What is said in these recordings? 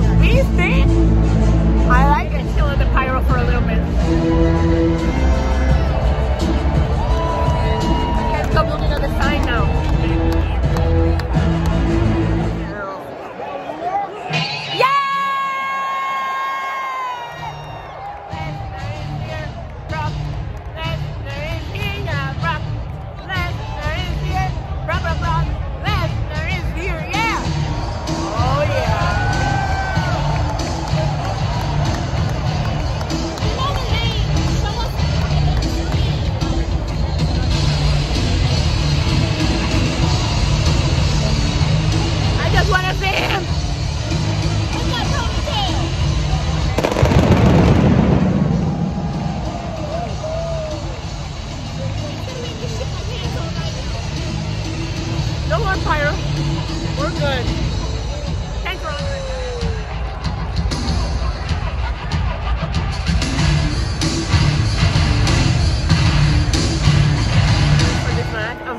we think? on fire. We're good.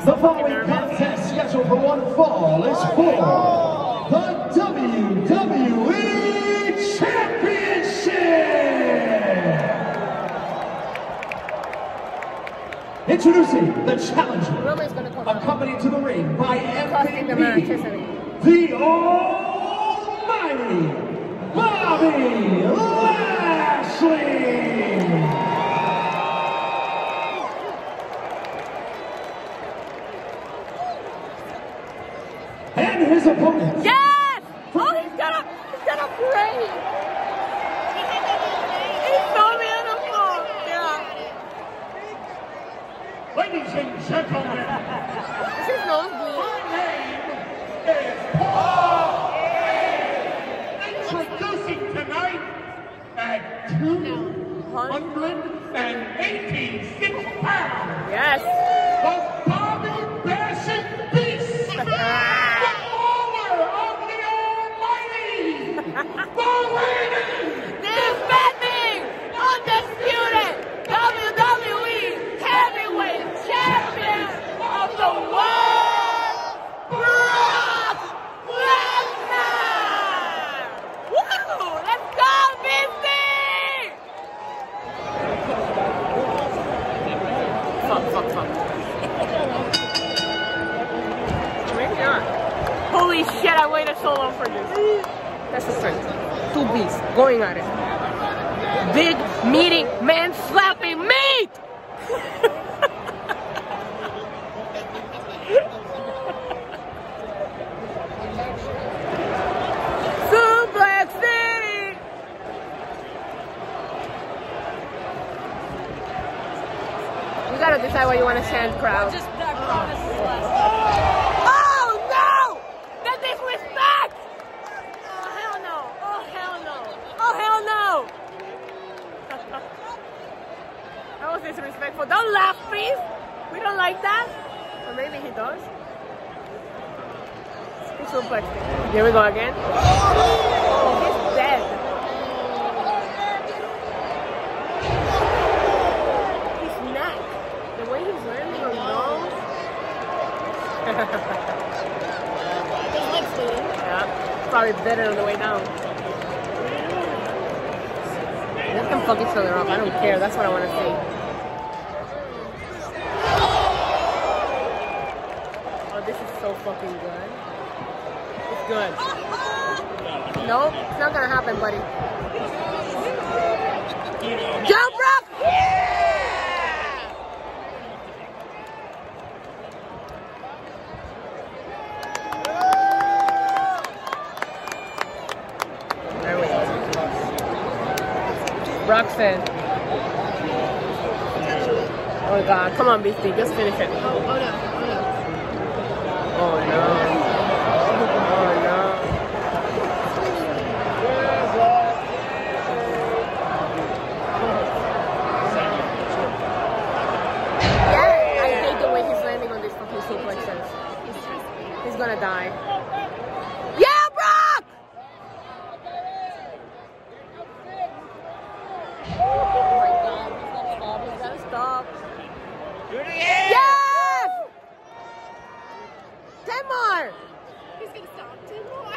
The following contest scheduled for one fall is for Introducing the challenger, Roman's gonna come out. accompanied to the ring by MVP, the Almighty Bobby Lashley! And his opponent, Yes! Oh, he's gonna, he's gonna break. He's so beautiful. Yeah. Ladies and gentlemen, This is nosebleed. my name is Paul Introducing tonight at 286 pounds, Yes. That's the strength. Two beasts going at it. Big, meaty, man slapping meat! You gotta decide what you want to chant, crowd. Just that promise is last. Oh no! The disrespect! Oh hell no! Oh hell no! Oh hell no! that was disrespectful. Don't laugh, please. We don't like that. Or maybe he does. He suplexed it. Here we go again. He's dead. His neck. The way he's landing on nose. Yeah, probably better on the way down. Let them fuck each other up. I don't care. That's what I want to see. Oh, this is so fucking good. It's good. Nope, it's not gonna happen, buddy. Jump rock! There we go. Roxanne. Oh god, come on, Beastie, just finish it. Oh, oh no, oh no. Oh no. Oh no. Yeah, I hate the way he's landing on these fucking suplexes. He's gonna die. Yeah, Brock! Oh my god, he's gotta stop, he's gotta stop. Yes! Ten more! He's gonna stop two more.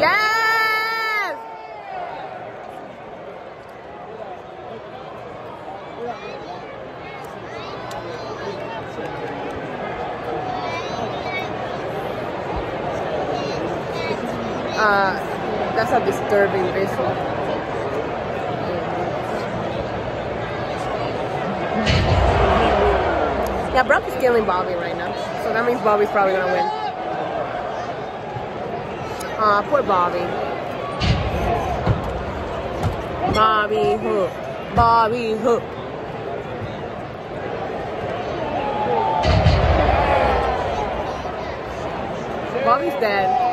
Yes! Uh, that's a disturbing visual. Yeah, Brock is killing Bobby right now. So that means Bobby's probably gonna win. Aw, poor Bobby. Bobby Hook. Bobby Hook. Bobby's dead.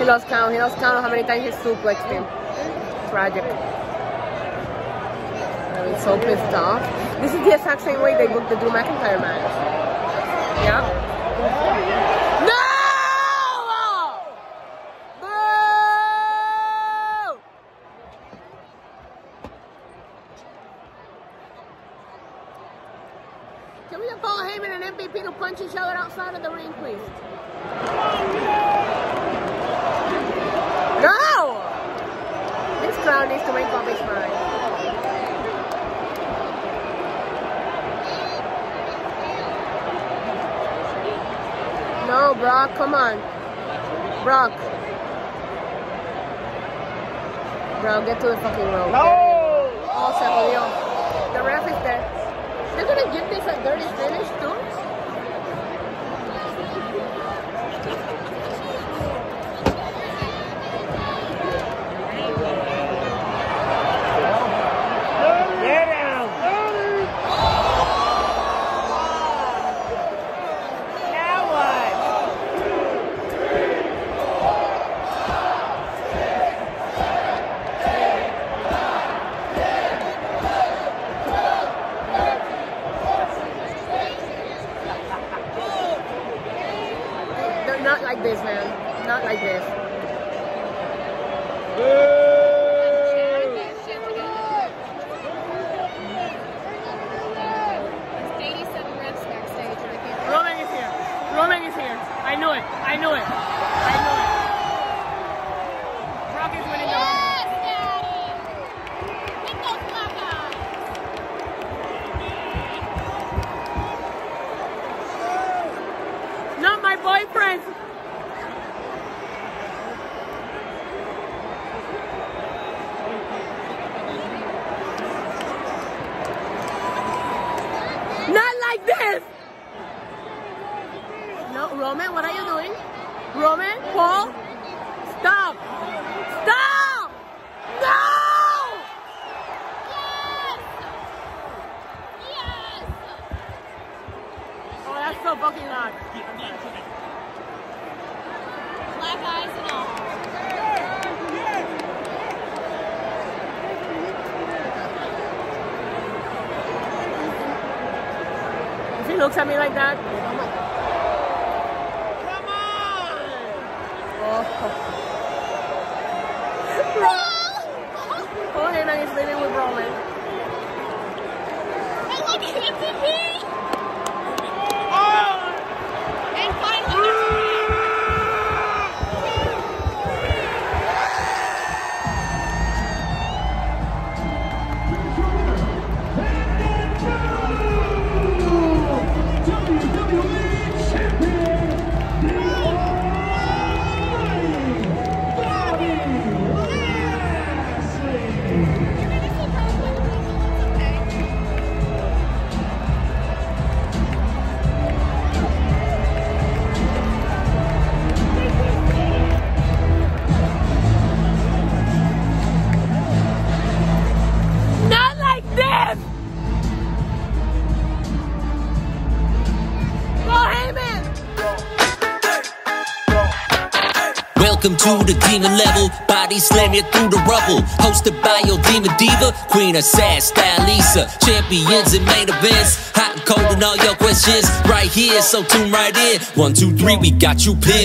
He lost count. He lost count of how many times he suplexed him. Tragic. I'm so pissed off. This is the exact same way they booked the Drew McIntyre match. Yeah. No! Boo! Can we get Paul Heyman and MVP to punch each other outside of the ring, please? No! This clown needs to make up his mind. No, Brock, come on. Brock. Bro, get to the fucking rope. No! Oh, se. The ref is there. They're gonna give this a dirty finish too? Get down. Now what? They're not like this, man. Not like this. Eighty-seven reps backstage right there. Roman is here. Roman is here. I knew it. I knew it. I knew it. Brock is winning the Rumble. Yes, Daddy! Get those black eyes! Not my boyfriend. Not like this. No, Roman, what are you doing? Roman, Paul, stop. Stop. No. Yes! Oh, that's so fucking hot. Black eyes and all. He looks at me like that, Welcome to the demon level. Body slam you through the rubble. Hosted by your demon diva, Queen of Sad Style Lisa. Champions and main events. Hot and cold and all your questions. Right here, so tune right in. One, two, three, we got you pinned.